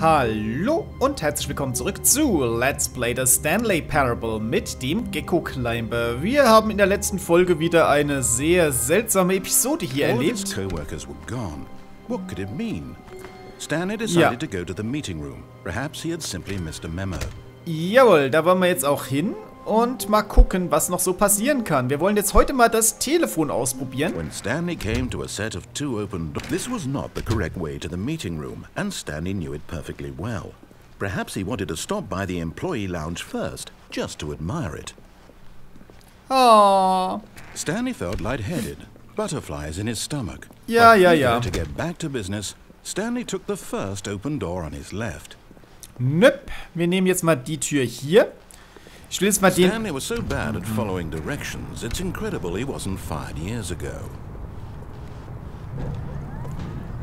Hallo und herzlich willkommen zurück zu Let's Play the Stanley Parable mit dem Gecko Climber. Wir haben in der letzten Folge wieder eine sehr seltsame Episode hier All erlebt. co-workers were gone. What could it mean? Stanley decided Ja. to go to the meeting room. Perhaps he had simply missed a memo. Jawohl, da wollen wir jetzt auch hin und mal gucken, was noch so passieren kann. Wir wollen jetzt heute mal das Telefon ausprobieren. When Stanley came to a set of two open doors, this was not the correct way to the meeting room, and Stanley knew it perfectly well. Perhaps he wanted to stop by the employee lounge first, just to admire it. Oh. Stanley felt lightheaded, butterflies in his stomach. Ja, But ja, ja. To get back to business, Stanley took the first open door on his left. Nöp, wir nehmen jetzt mal die Tür hier. Ich will jetzt mal den... Stanley was so bad at following directions, it's incredible he wasn't fired years ago.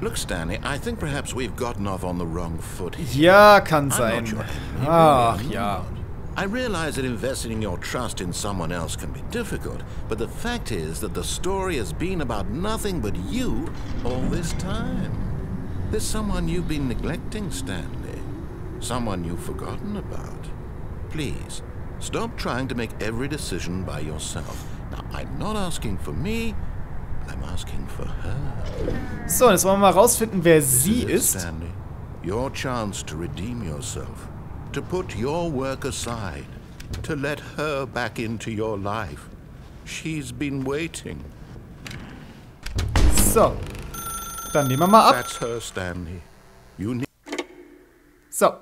Look, Stanley, I think perhaps we've gotten off on the wrong foot here. Ja, kann sein. not your enemy, Ach, ja. I realize that investing your trust in someone else can be difficult, but the fact is that the story has been about nothing but you all this time. There's someone you've been neglecting, Stanley. Someone you've forgotten about. Please, stop trying to make every decision by yourself. Now, I'm not asking for me, I'm asking for her. So, jetzt wollen wir mal rausfinden, wer sie This ist. it, Stanley. Your chance to redeem yourself, to put your work aside, to let her back into your life. She's been waiting. So. Dann nehmen wir mal ab. That's her, Stanley. You need. So.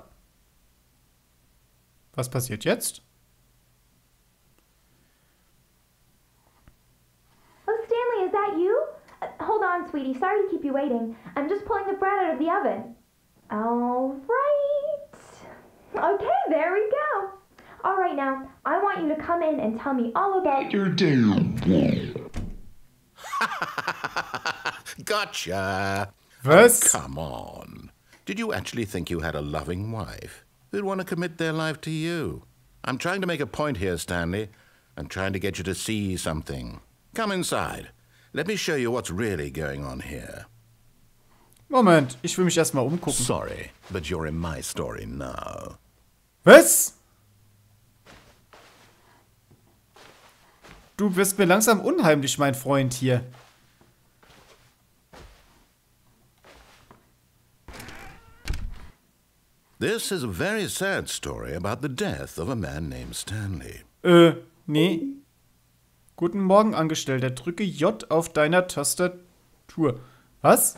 Was passiert jetzt? Hold. Sorry to keep you waiting. I'm just pulling the bread out of the oven. All right. Okay, there we go. All right, now, I want you to come in and tell me all about your. Gotcha. Was? Come on. Did you actually think you had a loving wife who'd want to commit their life to you? I'm trying to make a point here, Stanley. I'm trying to get you to see something. Come inside. Let me show you what's really going on here. Moment, ich will mich erstmal umgucken. Sorry, but you're in my story now. Was? Du wirst mir langsam unheimlich, mein Freund hier. This is a very sad story about the death of a man named Stanley. Äh, nee. Guten Morgen, Angestellter. Drücke J auf deiner Tastatur. Was?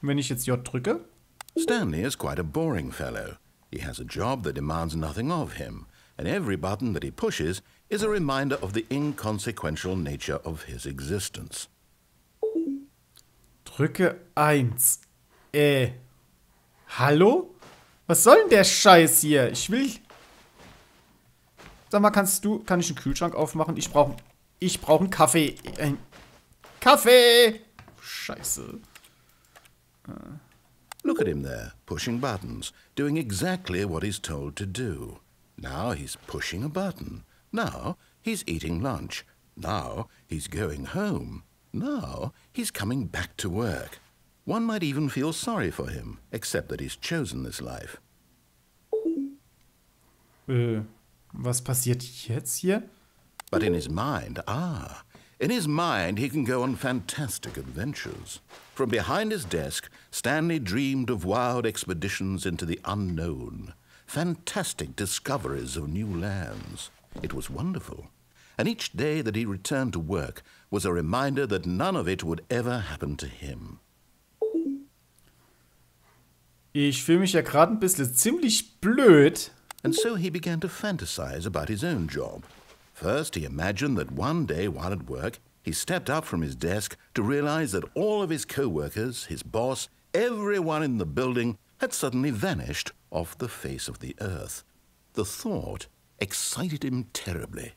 Wenn ich jetzt J drücke? Stanley is quite a boring fellow. He has a job that demands nothing of him, and every button that he pushes is a reminder of the inconsequential nature of his existence. Drücke 1. Äh. Hallo? Was soll denn der Scheiß hier? Ich will. Sag mal, kannst du. Kann ich einen Kühlschrank aufmachen? Ich brauche. Ich brauche einen Kaffee. Ein Kaffee! Scheiße. Look at him there, pushing buttons, doing exactly what he's told to do. Now he's pushing a button. Now he's eating lunch. Now he's going home. Now he's coming back to work. One might even feel sorry for him, except that he's chosen this life. Äh. Was passiert jetzt hier? But in his mind, ah, in his mind, he can go on fantastic adventures. From behind his desk, Stanley dreamed of wild expeditions into the unknown, fantastic discoveries of new lands. It was wonderful. And each day that he returned to work was a reminder that none of it would ever happen to him. Ich fühle mich ja gerade ein bisschen ziemlich blöd. And so he began to fantasize about his own job. First, he imagined that one day while at work, he stepped up from his desk to realize that all of his co workers, his boss, everyone in the building had suddenly vanished off the face of the earth. The thought excited him terribly.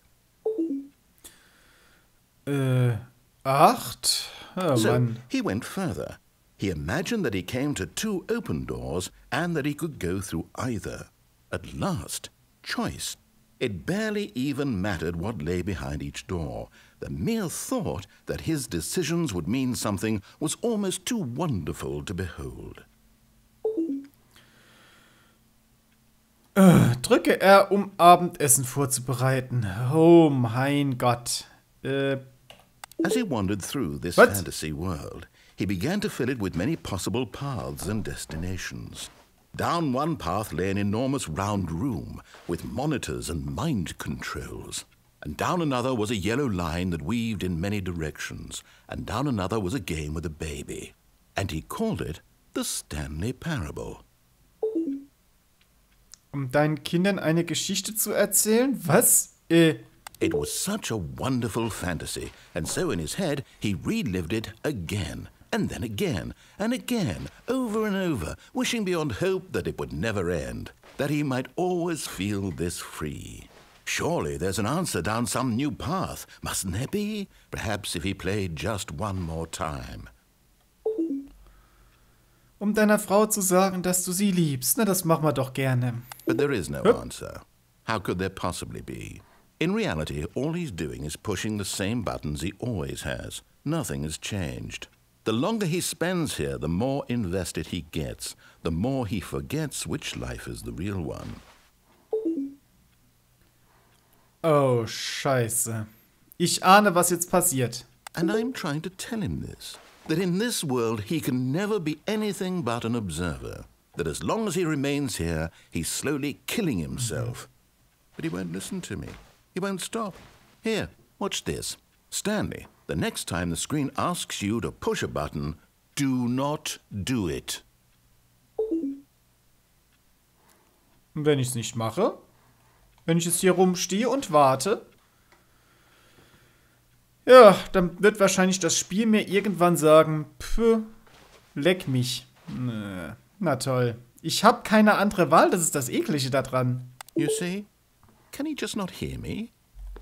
Äh. Acht? Oh So Mann. he went further. He imagined that he came to two open doors and that he could go through either. At last, choice. It barely even mattered what lay behind each door. The mere thought that his decisions would mean something was almost too wonderful to behold. Äh, drücke R, um Abendessen vorzubereiten. Oh mein Gott. Äh, As he wandered through this What? fantasy world, he began to fill it with many possible paths and destinations. Down one path lay an enormous round room with monitors and mind controls. And down another was a yellow line that weaved in many directions. And down another was a game with a baby. And he called it the Stanley Parable. um deinen Kindern eine Geschichte zu erzählen? Was? Äh, It was such a wonderful fantasy, and so in his head he relived it again, and then again, and again, over and over, wishing beyond hope that it would never end, that he might always feel this free. Surely there's an answer down some new path, mustn't there be? Perhaps if he played just one more time. um deiner Frau zu sagen, dass du sie liebst. Na, das machen wir doch gerne. But there is no answer. How could there possibly be? In reality, all he's doing is pushing the same buttons he always has. Nothing has changed. The longer he spends here, the more invested he gets, the more he forgets which life is the real one. Oh, scheiße. Ich ahne, was jetzt passiert. And I'm trying to tell him this that in this world he can never be anything but an observer. That as long as he remains here, he's slowly killing himself. But he won't listen to me. He won't stop. Here, watch this. Stanley, the next time the screen asks you to push a button, do not do it. Und wenn ich es nicht mache? Wenn ich jetzt hier rumstehe und warte? Ja, dann wird wahrscheinlich das Spiel mir irgendwann sagen, pf, leck mich. Nö, Na toll. Ich habe keine andere Wahl, das ist das Eklige daran. You see? Can he just not hear me?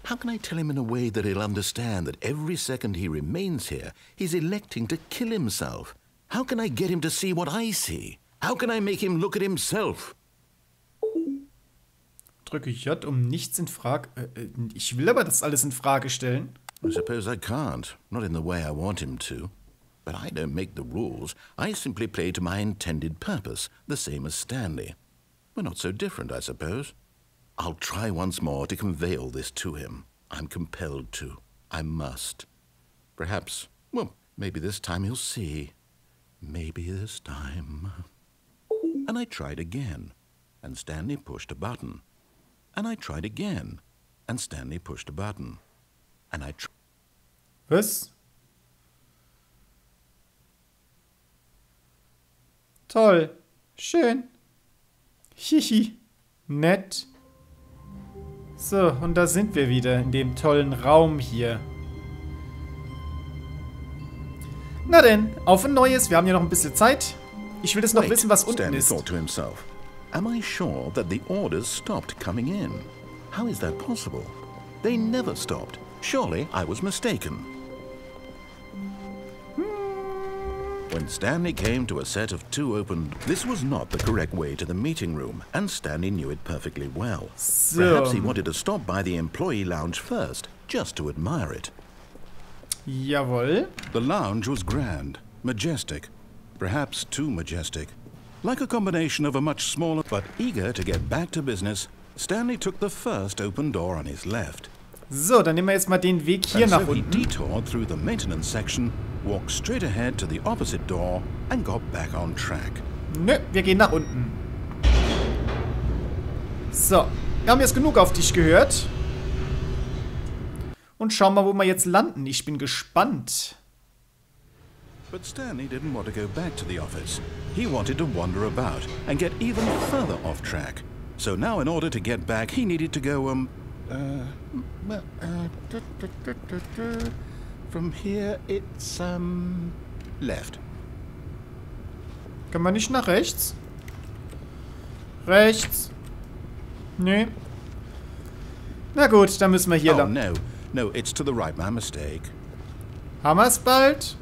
How can I tell him in a way that he'll understand that every second he remains here, he's electing to kill himself? How can I get him to see what I see? How can I make him look at himself? Drücke J, um nichts in Frage. Äh, äh, ich will aber das alles in Frage stellen. I suppose I can't, not in the way I want him to. But I don't make the rules. I simply play to my intended purpose, the same as Stanley. We're not so different, I suppose. I'll try once more to convey all this to him. I'm compelled to. I must. Perhaps, well, maybe this time he'll see. Maybe this time. And I tried again, and Stanley pushed a button. And I tried again, and Stanley pushed a button. And I tried. Toll. Schön. Hihi. Nett. So, und da sind wir wieder in dem tollen Raum hier. Na denn, auf ein neues. Wir haben ja noch ein bisschen Zeit. Ich will jetzt noch Wait, wissen, was unten Stanley ist. thought to himself. Am I sure that the orders stopped coming in? How is that possible? They never stopped. Surely I was mistaken. When Stanley came to a set of two open, this was not the correct way to the meeting room, and Stanley knew it perfectly well. So. Perhaps he wanted to stop by the employee lounge first, just to admire it. Jawohl. The lounge was grand, majestic, perhaps too majestic. Like a combination of a much smaller but eager to get back to business, Stanley took the first open door on his left. So, dann nehmen wir jetzt mal den Weg hier and nach so he detoured through the maintenance section, walked straight ahead to the opposite door, and got back on track. Nö, wir gehen nach unten. So, wir haben jetzt genug auf dich gehört. Und schauen mal, wo wir jetzt landen. Ich bin gespannt. But Stanley didn't want to go back to the office. He wanted to wander about and get even further off track. So now, in order to get back, he needed to go, um, uh, uh, from here it's, um, left. Kann man nicht nach rechts? Rechts. Nö. Na gut, dann müssen wir hier oh, lang. no. No, it's to the right. My mistake. Haben wir's bald?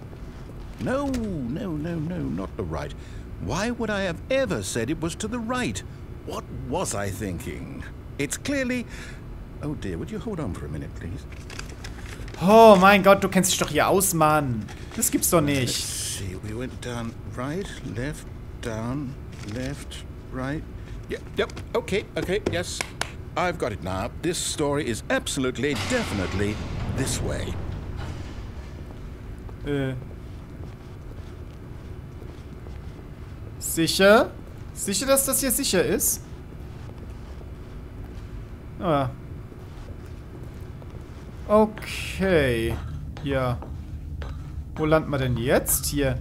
No, no, no, no, not the right. Why would I have ever said it was to the right? What was I thinking? It's clearly. Oh dear, would you hold on for a minute, please? Oh mein Gott, du kennst dich doch hier aus, Mann. Das gibt's doch nicht. we went down right, left, down, left, right. Yep, yep, okay, okay, yes. I've got it now. This story is absolutely, definitely this way. Äh. Sicher? Sicher, dass das hier sicher ist? Ah. Okay. Ja. Wo landen wir denn jetzt? Hier.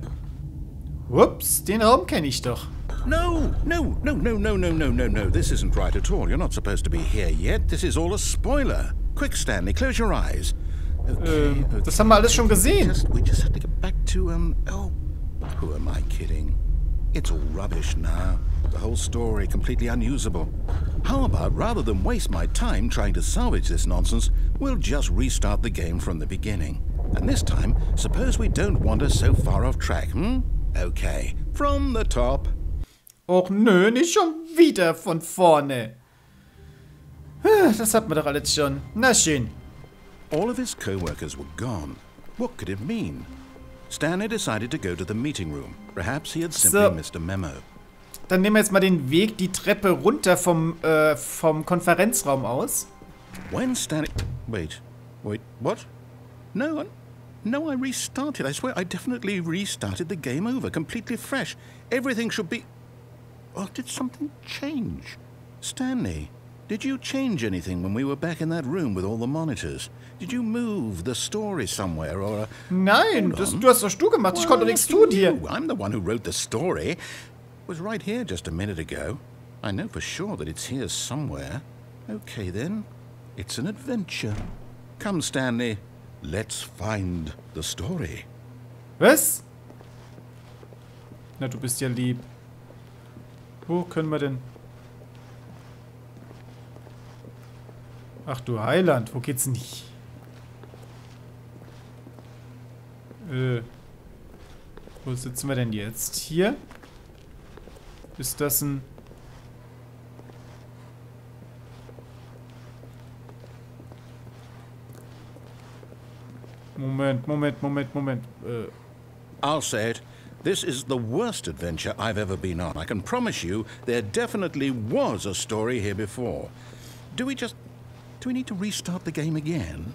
Ups, den Raum kenne ich doch. No, no, no, no, no, no, no, no, no. This isn't right at all. You're not supposed to be here yet. This is all a spoiler. Quick, Stanley, close your eyes. Okay, Ähm, okay. das haben wir alles schon gesehen. Just, we just have to get back to, um, oh, who am I kidding? It's all rubbish now. The whole story completely unusable. How about rather than waste my time trying to salvage this nonsense, we'll just restart the game from the beginning. And this time, suppose we don't wander so far off track, hmm? Okay, from the top. Och nö, nicht schon wieder von vorne. Das hat man doch alles schon. Na schön. All of his co-workers were gone. What could it mean? Stanley decided to go to the meeting room. Perhaps he had simply So. missed a memo. Dann nehmen wir jetzt mal den Weg, die Treppe runter vom, äh, vom Konferenzraum aus. When Stanley... Wait. Wait, what? No, I- no, I restarted. I swear I definitely restarted the game over, completely fresh. Everything should be... Or did something change? Stanley, did you change anything when we were back in that room with all the monitors? Did you move the story somewhere or... Nein, das, du hast doch du gemacht. Ich konnte nichts tun hier. I'm the one who wrote the story. It Was right here just a minute ago. I know for sure that it's here somewhere. Okay then, it's an adventure. Come, Stanley, let's find the story. Was? Na, du bist ja lieb. Wo können wir denn... Ach du Heiland, wo geht's nicht? Äh. Wo sitzen wir denn jetzt? Hier? Ist das ein... Moment, Moment, Moment, Moment. Äh. I'll say it. This is the worst adventure I've ever been on. I can promise you there definitely was a story here before. Do we just. Do we need to restart the game again?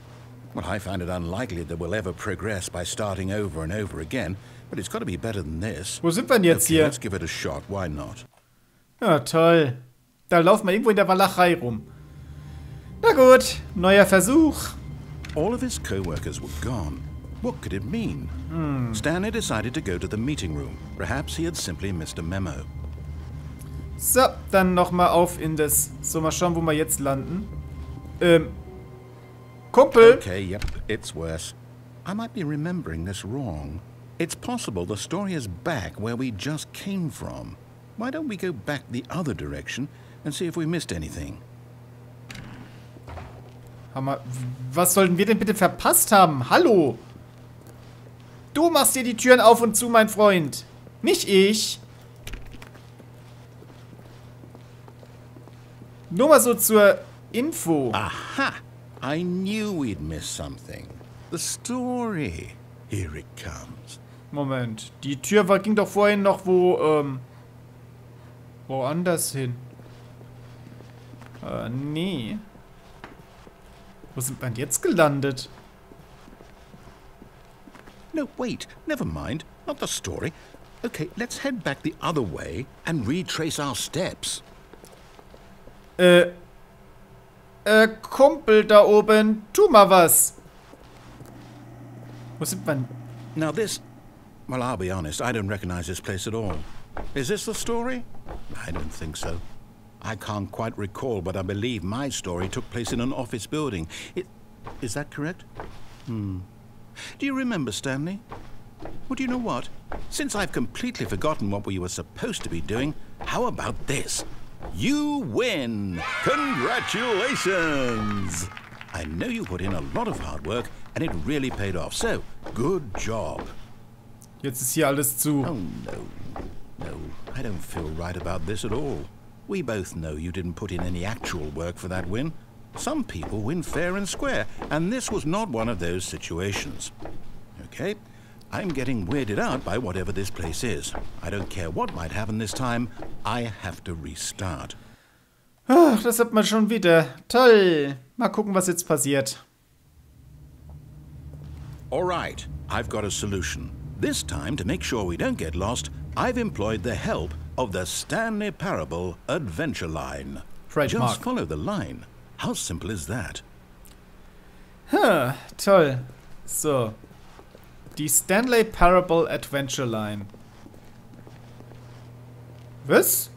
Well, I find it unlikely that we'll ever progress by starting over and over again, but it's got to be better than this. Wo sind wir denn jetzt Okay, hier? let's give it a shot. Why not? Ja, toll. Da laufen wir irgendwo in der Walachei rum. Na gut, neuer Versuch. All of his co-workers were gone. What could it mean? Stanley decided to go to the meeting room. Perhaps he had simply missed a memo. So, dann nochmal auf in das... So, mal schauen, wo wir jetzt landen. Ähm... Kumpel! Okay, yep, it's worse. I might be remembering this wrong. It's possible the story is back where we just came from. Why don't we go back the other direction and see if we missed anything? Hammer. Was sollten wir denn bitte verpasst haben? Hallo! Du machst dir die Türen auf und zu, mein Freund. Nicht ich. Nur mal so zur Info. Aha! I knew we'd miss something. The story. Here it comes. Moment. Die Tür war, ging doch vorhin noch wo, ähm... Woanders hin. Äh, nee. Wo sind wir denn jetzt gelandet? No, wait, never mind. Not the story. Okay, let's head back the other way and retrace our steps. Äh... Kumpel da oben, tu mal was. Wo sind wir? Now, this. Well, I'll be honest, I don't recognize this place at all. Is this the story? I don't think so. I can't quite recall, but I believe my story took place in an office building. It, is that correct? Hmm. Do you remember, Stanley? Well, do you know what? Since I've completely forgotten what we were supposed to be doing, how about this? You win! Congratulations! I know you put in a lot of hard work, and it really paid off, so good job. Jetzt ist hier alles zu. Oh, no. No, I don't feel right about this at all. We both know you didn't put in any actual work for that win. Some people win fair and square, and this was not one of those situations. Okay? I'm getting weirded out by whatever this place is. I don't care what might happen this time. I have to restart. Ach, das hat man schon wieder. Toll. Mal gucken, was jetzt passiert. All right, I've got a solution. This time, to make sure we don't get lost, I've employed the help of the Stanley Parable Adventure Line. Trademark. Just follow the line. How simple is that? Huh, toll. So. Die Stanley Parable Adventure Line. Was?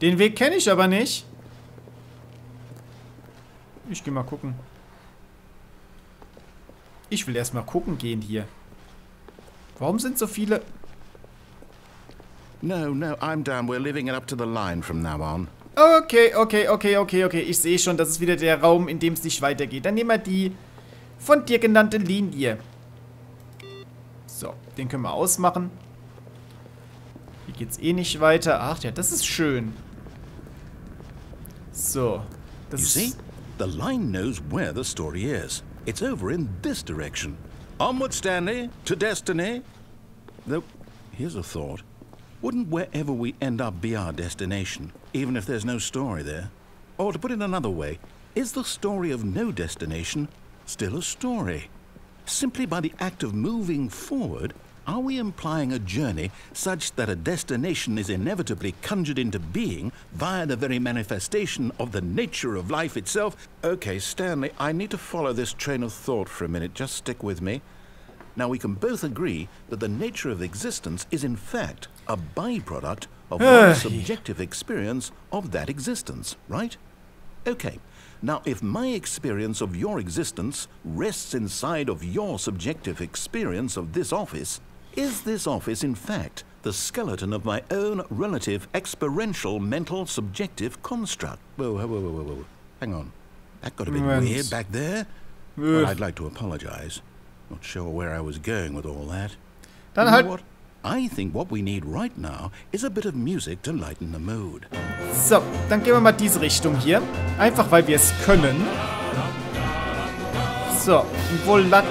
Den Weg kenne ich aber nicht. Ich geh mal gucken. Ich will erstmal gucken gehen hier. Warum sind so viele... No, no, I'm done. We're leaving it up to the line from now on. Okay, okay, okay, okay, okay. Ich sehe schon, das ist wieder der Raum, in dem es nicht weitergeht. Dann nehmen wir die von dir genannte Linie. So, den können wir ausmachen. Geht's eh nicht weiter. Ach ja, das ist schön. So. Das You see? The line knows where the story is. It's over in this direction. Onward, Stanley, to destiny. Though, here's a thought. Wouldn't wherever we end up be our destination, even if there's no story there? Or to put it another way, is the story of no destination still a story? Simply by the act of moving forward, are we implying a journey such that a destination is inevitably conjured into being via the very manifestation of the nature of life itself? Okay, Stanley, I need to follow this train of thought for a minute. Just stick with me. Now, we can both agree that the nature of existence is, in fact, a byproduct of one's subjective experience of that existence, right? Okay. Now, if my experience of your existence rests inside of your subjective experience of this office, is this office, in fact, the skeleton of my own relative experiential mental subjective construct? Whoa, whoa, whoa, whoa, whoa. Hang on. That got a bit Moment. weird back there. Well, I'd like to apologize. Not sure where I was going with all that. Dann You know halt... what? I think what we need right now is a bit of music to lighten the mood. So, dann gehen wir mal diese Richtung hier. Einfach, weil wir es können. So, und wo land...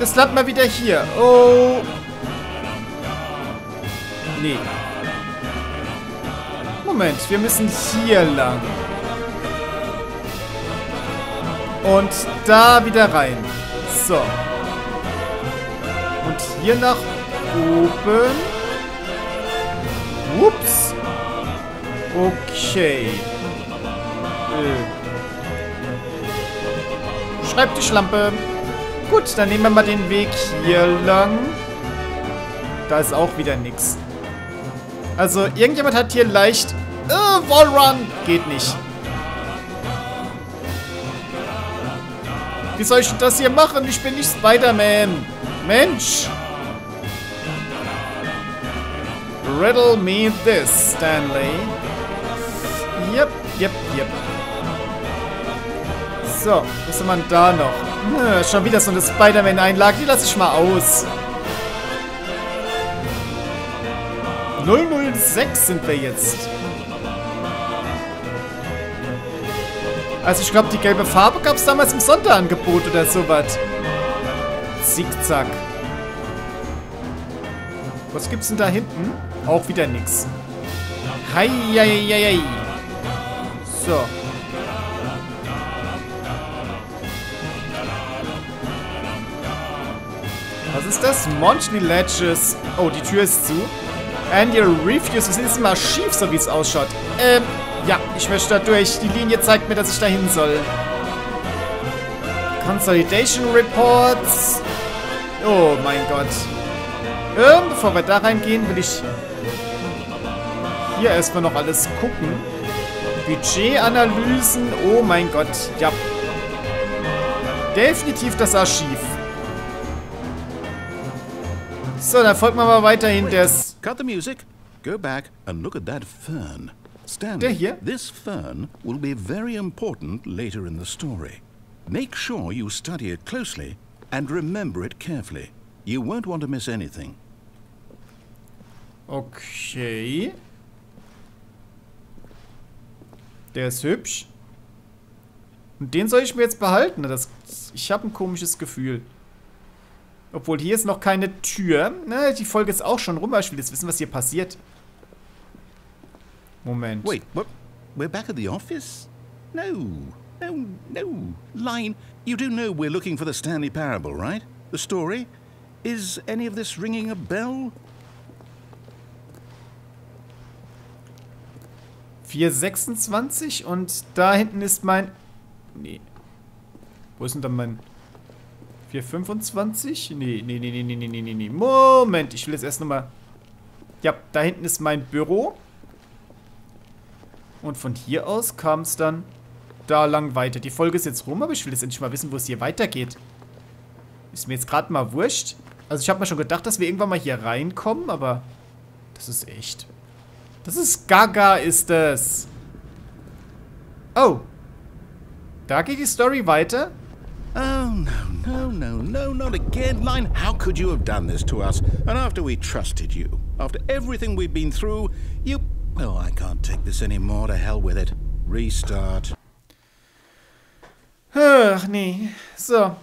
Das landet mal wieder hier. Oh. Nee. Moment, wir müssen hier lang. Und da wieder rein. So. Und hier nach oben. Ups. Okay. Äh. Schreibtischlampe. Gut, dann nehmen wir mal den Weg hier lang. Da ist auch wieder nix. Also, irgendjemand hat hier leicht... Äh, Wallrun! Geht nicht. Wie soll ich das hier machen? Ich bin nicht Spider-Man. Mensch. Riddle me this, Stanley. Yep, yep, yep. So, was ist man da noch? Hm, schon wieder so eine Spider-Man-Einlage. Die lasse ich mal aus. 006 sind wir jetzt. Also ich glaube, die gelbe Farbe gab es damals im Sonderangebot oder sowas. Zickzack. Was gibt's denn da hinten? Auch wieder nix. Heieieiei. So. Was ist das? Monchly Ledges. Oh, die Tür ist zu. And your refuse. Es ist immer schief, so wie es ausschaut. Ähm, ja, ich möchte da durch. Die Linie zeigt mir, dass ich da hin soll. Consolidation Reports. Oh mein Gott. Ähm, bevor wir da reingehen, will ich hier erstmal noch alles gucken. Budgetanalysen. Oh mein Gott. Ja. Definitiv das Archiv. So, dann folgt man mal weiterhin des... Cut the music. Go back and look at that fern. Stanley, Der hier? this fern will be very important later in the story. Make sure you study it closely and remember it carefully. You won't want to miss anything. Okay. Der ist hübsch. Und den soll ich mir jetzt behalten. Das, ich habe ein komisches Gefühl. Obwohl, hier ist noch keine Tür. Na, die Folge ist auch schon rum, aber ich will jetzt wissen, was hier passiert. Moment. Wait, what? We're back at the office? No, no, no. Line, you do know we're looking for the Stanley Parable, right? The story? Is any of this ringing a bell? 426 und da hinten ist mein... Nee. Wo ist denn dann mein... 425? Nee, nee, nee, nee, nee, nee, nee, nee. Moment, ich will jetzt erst nochmal... Ja, da hinten ist mein Büro. Und von hier aus kam es dann da lang weiter. Die Folge ist jetzt rum, aber ich will jetzt endlich mal wissen, wo es hier weitergeht. Ist mir jetzt gerade mal wurscht. Also ich habe mir schon gedacht, dass wir irgendwann mal hier reinkommen, aber das ist echt... Das ist Gaga, ist es. Oh. Da geht die Story weiter. Oh, no, no, no, no, not again. Line, how could you have done this to us? And after we trusted you, after everything we've been through, you... Oh, I can't take this anymore. To hell with it. Restart. Ach, nee. So.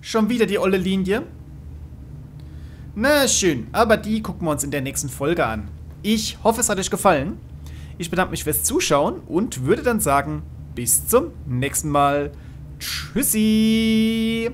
Schon wieder die olle Linie. Na schön, aber die gucken wir uns in der nächsten Folge an. Ich hoffe, es hat euch gefallen. Ich bedanke mich fürs Zuschauen und würde dann sagen, bis zum nächsten Mal. Tschüssi!